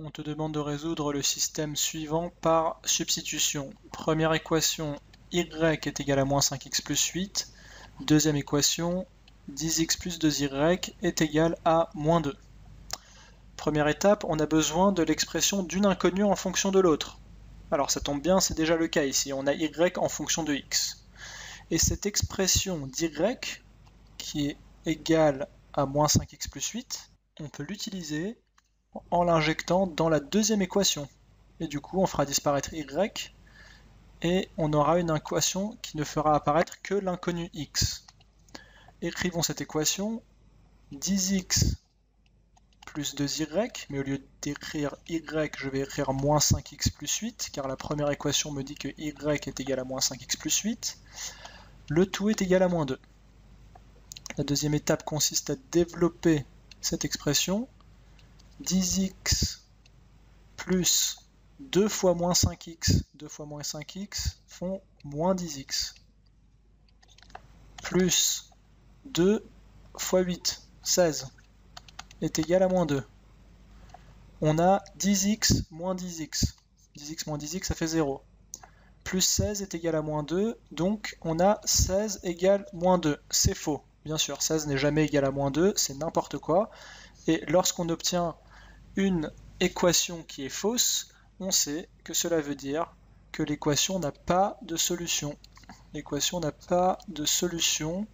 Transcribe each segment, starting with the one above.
on te demande de résoudre le système suivant par substitution. Première équation, y est égal à moins 5x plus 8. Deuxième équation, 10x plus 2y est égal à moins 2. Première étape, on a besoin de l'expression d'une inconnue en fonction de l'autre. Alors ça tombe bien, c'est déjà le cas ici. On a y en fonction de x. Et cette expression d'y, qui est égale à moins 5x plus 8, on peut l'utiliser en l'injectant dans la deuxième équation. Et du coup, on fera disparaître y et on aura une équation qui ne fera apparaître que l'inconnu x. Écrivons cette équation 10x plus 2y, mais au lieu d'écrire y, je vais écrire moins 5x plus 8, car la première équation me dit que y est égal à moins 5x plus 8. Le tout est égal à moins 2. La deuxième étape consiste à développer cette expression 10x plus 2 fois moins 5x, 2 fois moins 5x font moins 10x. Plus 2 fois 8, 16, est égal à moins 2. On a 10x moins 10x. 10x moins 10x, ça fait 0. Plus 16 est égal à moins 2, donc on a 16 égale moins 2. C'est faux, bien sûr, 16 n'est jamais égal à moins 2, c'est n'importe quoi. Et lorsqu'on obtient une équation qui est fausse, on sait que cela veut dire que l'équation n'a pas de solution. L'équation n'a pas de solution.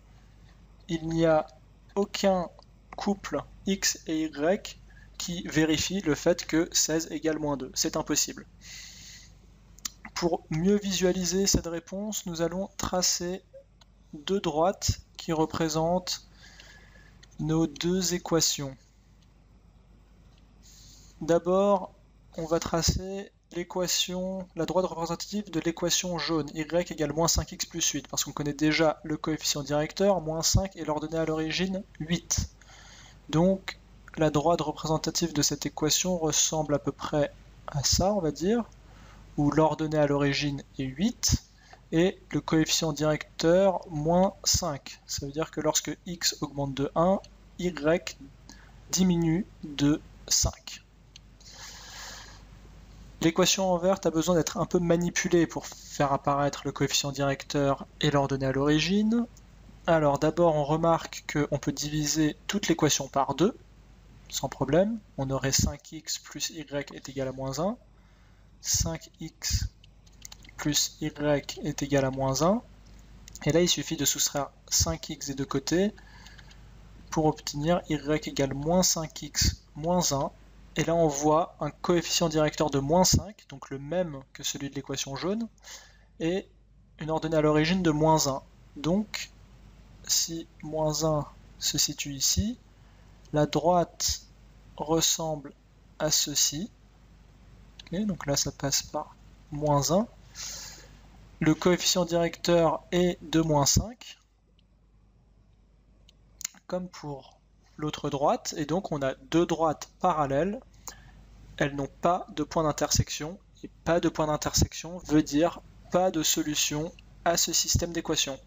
Il n'y a aucun couple x et y qui vérifie le fait que 16 égale moins 2. C'est impossible. Pour mieux visualiser cette réponse, nous allons tracer deux droites qui représentent nos deux équations. D'abord, on va tracer l'équation, la droite représentative de l'équation jaune, y égale moins 5x plus 8, parce qu'on connaît déjà le coefficient directeur, moins 5 et l'ordonnée à l'origine 8. Donc la droite représentative de cette équation ressemble à peu près à ça, on va dire, où l'ordonnée à l'origine est 8 et le coefficient directeur moins 5. Ça veut dire que lorsque x augmente de 1, y diminue de 5. L'équation en vert a besoin d'être un peu manipulée pour faire apparaître le coefficient directeur et l'ordonnée à l'origine. Alors d'abord on remarque qu'on peut diviser toute l'équation par 2, sans problème. On aurait 5x plus y est égal à moins 1. 5x plus y est égal à moins 1. Et là il suffit de soustraire 5x des deux côtés pour obtenir y égale moins 5x moins 1 et là, on voit un coefficient directeur de moins 5, donc le même que celui de l'équation jaune, et une ordonnée à l'origine de moins 1. Donc, si moins 1 se situe ici, la droite ressemble à ceci. donc là, ça passe par moins 1. Le coefficient directeur est de moins 5, comme pour l'autre droite, et donc on a deux droites parallèles, elles n'ont pas de point d'intersection, et pas de point d'intersection veut dire pas de solution à ce système d'équations.